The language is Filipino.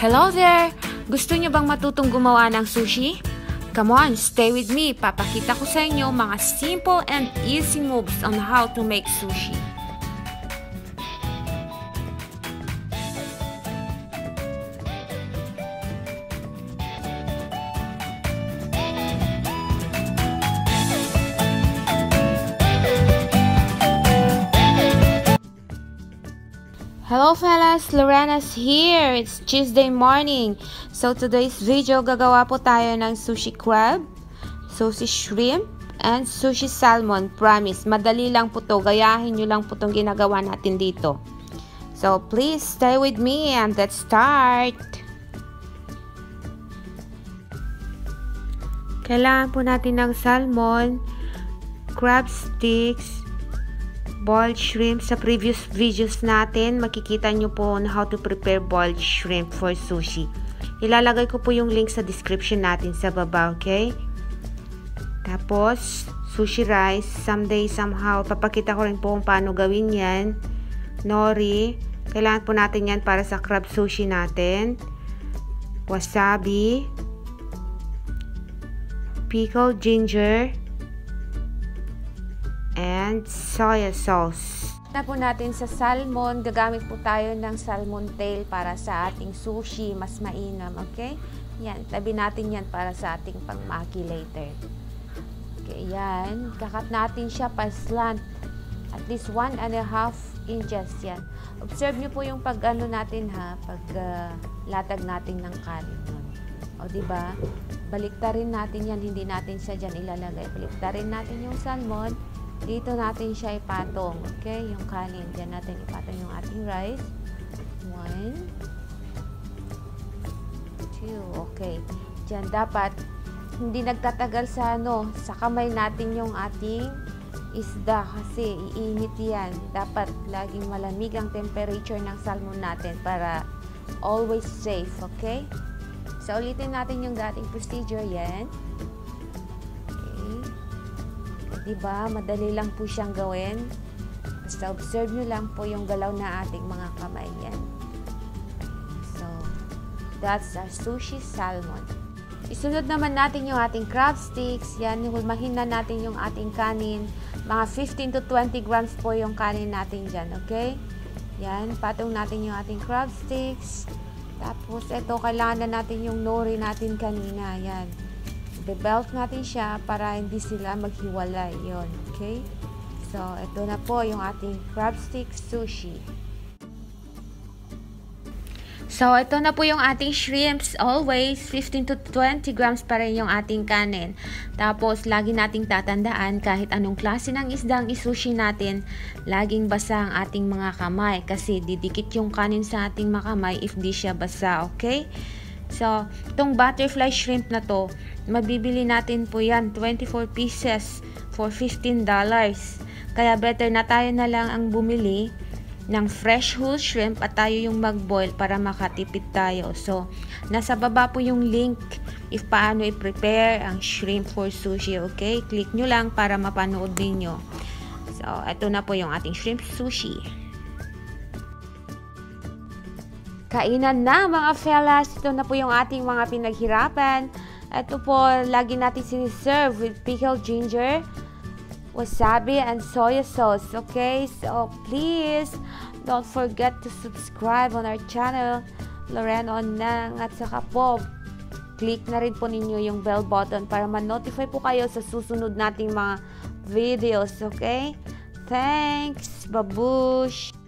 Hello there! Gusto niyo bang matutong gumawa ng sushi? Come on, stay with me. Papakita ko sa inyo mga simple and easy moves on how to make sushi. Hello fellas, Lorena's here. It's Tuesday morning. So today's video, gagawa po tayo ng sushi crab, sushi shrimp, and sushi salmon. Promise, madali lang po to. Gayahin nyo lang po itong ginagawa natin dito. So please stay with me and let's start. Kailangan po natin ng salmon, crab sticks, boiled shrimp. Sa previous videos natin, makikita nyo po on how to prepare boiled shrimp for sushi. Ilalagay ko po yung link sa description natin sa baba, okay? Tapos, sushi rice, someday, somehow, papakita ko rin po kung paano gawin yan. Nori, kailangan po natin yan para sa crab sushi natin. Wasabi, pickled ginger, and soya sauce. Na po natin sa salmon, gagamit po tayo ng salmon tail para sa ating sushi, mas mainam, okay? Yan, tabi natin yan para sa ating pangmaki later. Okay, yan. Kakat natin siya pa slant. At least one and a half inches yan. Observe nyo po yung pag ano natin ha, pag uh, natin ng kanin nun. O, di ba? Baliktarin natin yan, hindi natin siya dyan ilalagay. Baliktarin natin yung salmon. Dito natin siya ipatong. Okay? Yung kanin. Diyan natin ipatong yung ating rice. One. Two. Okay. Diyan dapat hindi nagtatagal sa ano, sa kamay natin yung ating isda kasi iinit yan. Dapat laging malamig ang temperature ng salmon natin para always safe, okay? So, ulitin natin yung dating procedure yan. Okay. Diba? Madali lang po siyang gawin. Basta observe nyo lang po yung galaw na ating mga kamay yan. So, that's our sushi salmon. Isunod naman natin yung ating crab sticks. Yan, hulmahin na natin yung ating kanin. Mga 15 to 20 grams po yung kanin natin dyan, okay? Yan, patong natin yung ating crab sticks. Tapos, ito, kailangan na natin yung nori natin kanina. Yan. Be-belt natin siya para hindi sila maghiwalay. Yon, okay? So, ito na po yung ating crab stick sushi. So, ito na po yung ating shrimps. Always, 15 to 20 grams pa rin yung ating kanin. Tapos, lagi nating tatandaan kahit anong klase ng isda ang isushi natin, laging basa ang ating mga kamay. Kasi didikit yung kanin sa ating makamay if di siya basa, okay? So, itong butterfly shrimp na to, mabibili natin po yan, 24 pieces for $15. Kaya better na tayo na lang ang bumili ng fresh whole shrimp at tayo yung mag-boil para makatipid tayo. So, nasa baba po yung link if paano i-prepare ang shrimp for sushi, okay? Click nyo lang para mapanood ninyo. So, ito na po yung ating shrimp sushi. Kainan na mga fellas. Ito na po yung ating mga pinaghirapan. Ito po, lagi natin siniserve with pickled ginger, wasabi, and soya sauce. Okay? So, please, don't forget to subscribe on our channel, Loreno Nang. At saka po, click na rin po ninyo yung bell button para ma-notify po kayo sa susunod nating mga videos. Okay? Thanks! Babush!